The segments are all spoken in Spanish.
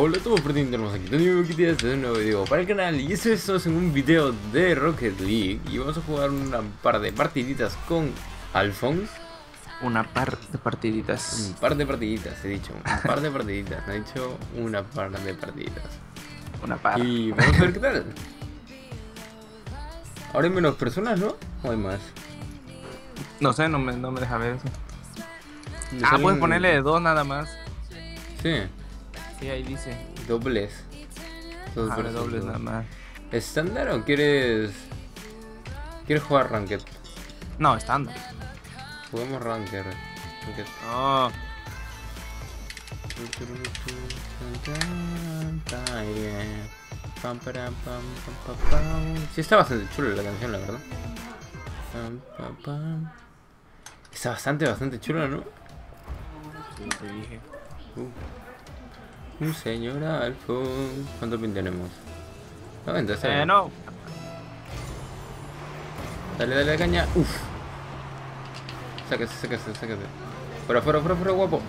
Hola a todos, tenemos aquí Tony Kitty de un nuevo video para el canal. Y esto es en un video de Rocket League y vamos a jugar una par de partiditas con Alphonse. Una par de partiditas. Un par de partiditas, he dicho, un par de partiditas, he dicho una par de partiditas. Una par. Y vamos a ver qué tal. Ahora hay menos personas, ¿no? ¿O hay más? No sé, no me, no me deja ver eso. Ah, salen- puedes ponerle dos nada más. Sí, Sí, ahí dice dobles Dos versus dobles nada más ¿Estándar o quieres... ¿Quieres jugar Ranked? No, estándar Juguemos Ranked Ranked. Pam. Sí, está bastante chula la canción, la verdad. Está bastante, bastante chula, ¿no? Sí, te dije Uh. Un señor Alfo. ¿Cuánto pin tenemos? 90, está Eh, no Dale, dale, caña. Uf. Sáquese, sáquese, sáquese. Fuera, fuera, fuera, fuera, guapo.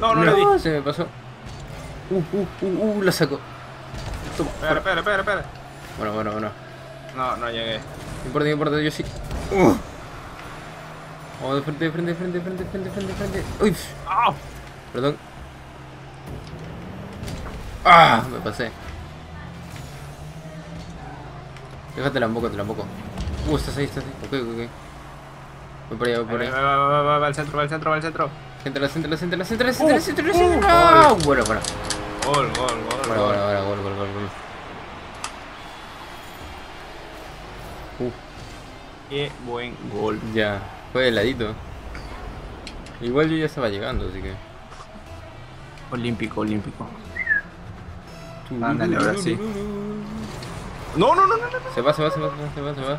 No, no, le di se me pasó. Uh, uh, uh, uh, la saco. Toma. Espera, espera, espera, espera Bueno, bueno, bueno. No, no llegué No importa, no importa, yo sí. Uh. Vamos de frente, de frente, de frente, de frente, de frente, de frente. Uy, ¡Ah! perdón. Ah, me pasé. Déjate la boca, te la boca. Uh, estás ahí, estás ahí. Ok, ok, ok. Voy por allá, voy por Va, allá. va, va, va, va, va al centro, va al centro, va al centro Céntrala, céntrala, céntrala, céntrala, céntrala, céntrala, céntrala. uh, Ah, Bueno, bueno. Gol, gol, gol, Bueno, gol. bueno, bueno, gol, gol, gol, gol. Uh, Qué buen gol ya. Fue heladito. Igual yo ya estaba llegando, así que. Olímpico, olímpico Ándale, ahora sí. No, no, no, no, no Se va, se va, se va, se va, se va, se va.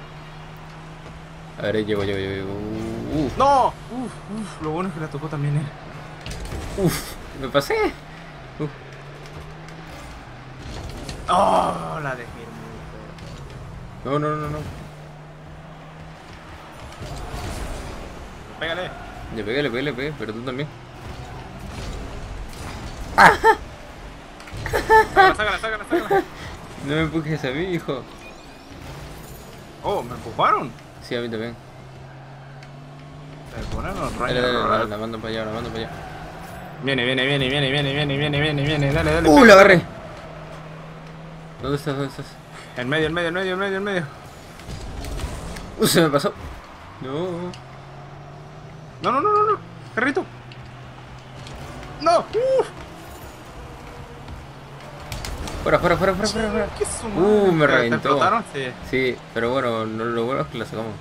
A ver, llego, llego, llego. llego. Uf, No, uf, uf, lo bueno es que la tocó también él. uf, me pasé. Uf. Oh, la dejé No, no, no, no. Pégale. Le pegué, le pegué, le pegué, pero tú también. Sácala, sácala, sácala, sácala. No me empujes a mí, hijo. Oh, me empujaron. Sí, a mí también. Me ponen los Dale, dale, rayos. la mando para allá, la mando para allá. Viene, viene, viene, viene, viene, viene, viene, viene, viene. Dale, dale. ¡Uh, la agarré! ¿Dónde estás? ¿Dónde estás? En medio, en medio, en medio, en medio, en medio. ¡Uh, se me pasó! No. No, no, no, no, no. Perrito. No. Uf. Fuera, fuera, fuera, fuera, fuera. fuera. ¿Qué es Uh, me ¿Te- reventó. Sí. Sí, pero bueno, no, lo bueno es que la sacamos.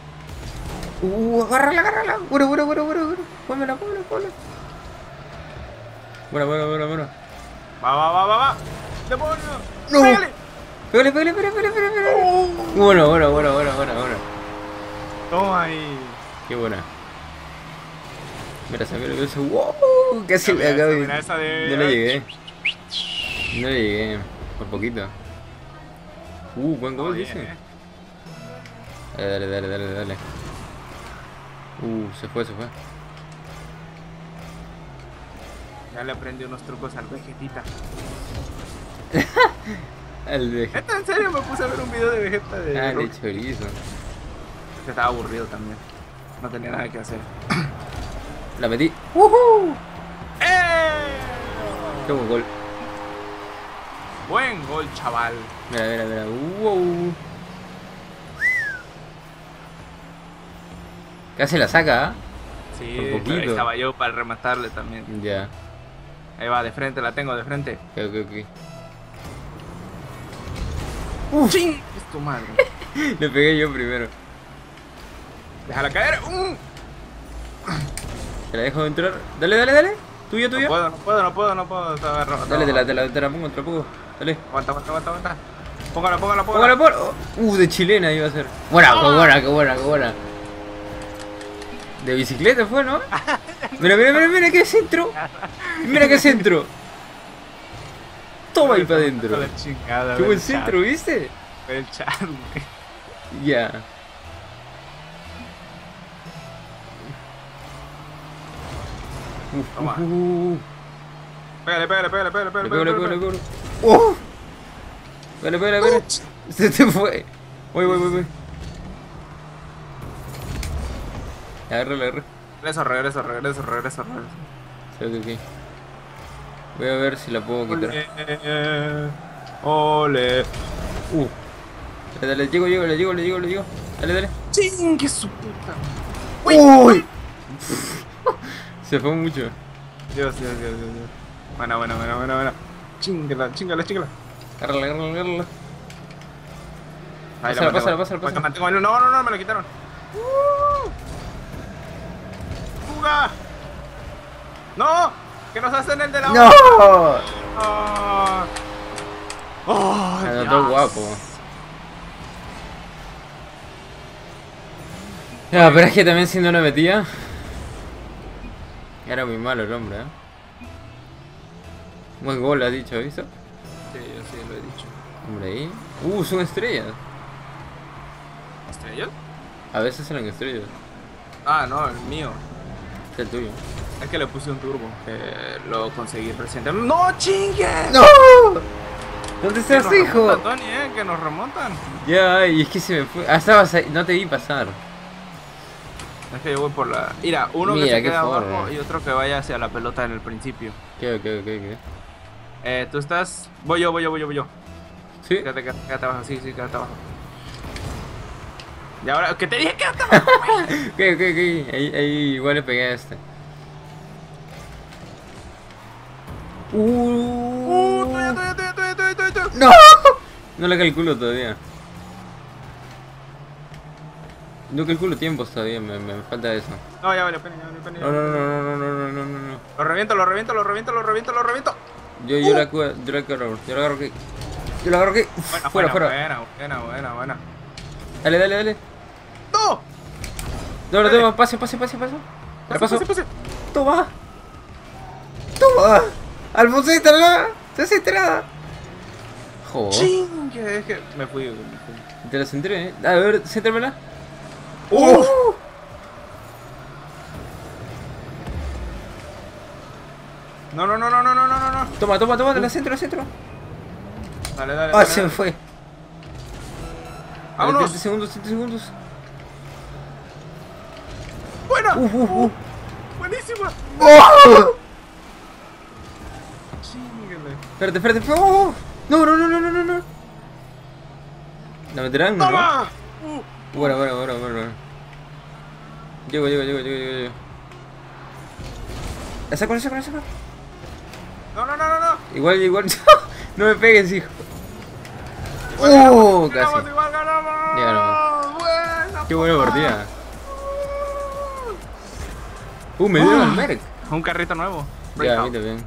Uh, agárrala, agárrala. Bueno, bueno, bueno, bueno, bueno. Pónmela, pónmela, pónmela. Bueno, bueno, bueno, bueno. Va, va, va, va, va. ¡Demonio! No. ¡Pégale! Pégale, pégale, pégale, pégale, pégale, pégale. Bueno, bueno, bueno, bueno, bueno, bueno. Toma ahí. Qué buena. Mira, se me lo hizo. ¡Wow! Casi Mira acabo de- No le llegué. No le llegué. Por poquito. Uh, buen gol, Bien, dice. eh. Dale, dale, dale, dale. Uh, se fue, se fue. Ya le aprendí unos trucos al Vegetita. Al de. ¿Esta en serio me puse a ver un video de Vegeta de Ah, de chorizo. Que estaba aburrido también. No tenía nada que hacer. La metí. ¡Woohoo! ¡Eh! Qué buen gol. Buen gol, chaval. Mira, mira, mira. Wow. Casi la saca, ¿ah? Sí, estaba yo para rematarle también. Ya. Ahí va, de frente, la tengo de frente. Ok, ok, ok. ¡Ching! Es tu madre. Le pegué yo primero. Déjala caer. ¡Uh! Te la dejo entrar. Dale, dale, dale. Tuya, No tuya. puedo, no puedo, no puedo, no puedo. Dale, no. te la, te la, te la pongo, te la pongo. Dale. Aguanta, aguanta, aguanta, aguanta. Póngala, póngala, póngala. Póngala por. Uh, de chilena iba a ser. Buena, qué buena, qué buena, qué buena. De bicicleta fue, ¿no? Mira, mira, mira, mira qué centro. Mira qué centro. Toma ahí para adentro. La chingada, Qué buen centro, ¿viste? el chat, güey. Ya. Uf, Toma. uf, uf, uf. Pégale, pégale, pégale, pégale, pégale. Pégale, le pego. ¡Oh! Pégale, pégale, pégale. Se te fue. Voy, voy, voy, voy. Agarra. Regresa, regresa, regresa, regresa, regresa. Sí, ok, ok. Voy a ver si la puedo quitar. Ole. Uh. Dale, dale, llego, llego, le llego, le llego, le llego. Dale, dale. ¡Ching! ¡Qué su puta! ¡Uy! Se fue mucho. Dios, Dios, Dios, Dios. Dios. Buena, buena, buena, buena, buena. Chingala, chingala, chingala. Agárrala, agárrala, agárrala. Ahí Pásala, pásala, pásala, pásala. mantengo No, no, no, me lo quitaron. ¡Uh! ¡Fuga! ¡No! ¡Que nos hacen el de la ¡No! ¡Oh! Anotó Dios. guapo. Ya, pero es que también siendo una metida. Era muy malo el hombre, ¿eh? Buen gol, ha dicho, ¿visto? Sí, yo sí lo he dicho. Hombre, ahí. Uh, son estrellas. ¿Estrella? A veces eran estrellas. Ah, no, el mío. Es el tuyo. Es que le puse un turbo. Que lo conseguí reciente. ¡No chingue! ¡No! ¿Dónde estás, hijo? remontan, Tony, eh, que nos remontan. Ya, y es que se me fue. Ah, estabas ahí. No te vi pasar. Es que yo voy por la. Mira, uno Mira, que se queda abajo y otro que vaya hacia la pelota en el principio. ¿Qué, qué, qué, qué? Eh, tú estás. Voy yo, voy yo, voy yo, voy yo. ¿Sí? Quédate, quédate, quédate abajo, sí, sí, quédate abajo. Y ahora, que te dije quédate abajo. ¿Qué, qué, qué? Ahí, ahí igual le pegué a este. Uh, ¡Uh! ¡Tuya, tuya, tuya, tuya, tuya, tuya, tuya! ¡No! No le calculo todavía. No calculo tiempos todavía, me, me falta eso. No, ya vale, pena, ya vale, pena. no, no, no, no, no, no, no, no. Lo reviento, lo reviento, lo reviento, lo reviento, lo reviento. Yo, yo la cu- yo la agarro, yo la agarro aquí. Yo la agarro aquí. Uf, Buena, fuera, buena, fuera. buena, buena, buena, buena. Dale, dale, dale. ¡No! No, no, Dale. toma, pase, pase, pase, pase. La Pase, paso. pase, pase. Toma. Toma. Alfonsita, no. Se hace entrada. Joder. Chingue, es que me fui, me fui. Te la centré, eh. A ver, céntramela. ¡Uf! No, no, no, no, no, no, no, no. Toma, toma, toma, la uh. centro, la centro. Dale, dale. Ah, dale, se me fue. Vámonos. 30 segundos, 30 segundos. Buena. Uh, uh, uh. uh buenísima. Oh. Espérate, espérate. Oh. oh. No, no, no, no, no, no. ¿La meterán? ¡Toma! No. Uh. Bueno, bueno, bueno, bueno. Llego, llego, llego, llego, llego. La saco, la saco, la saco. No, no, no, no, no. Igual, igual. no me pegues, hijo. Igual ganamos, ganamos, Casi. igual ganamos. Ya ganamos. Buena. Qué buena partida. Uh, me dieron el Merc. Un carrito nuevo. Ya, a mí también.